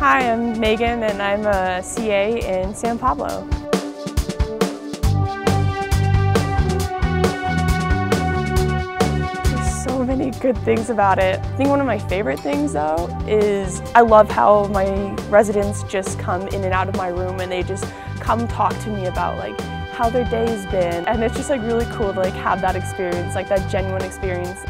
Hi, I'm Megan and I'm a CA in San Pablo. There's so many good things about it. I think one of my favorite things though is I love how my residents just come in and out of my room and they just come talk to me about like how their day's been and it's just like really cool to like have that experience, like that genuine experience.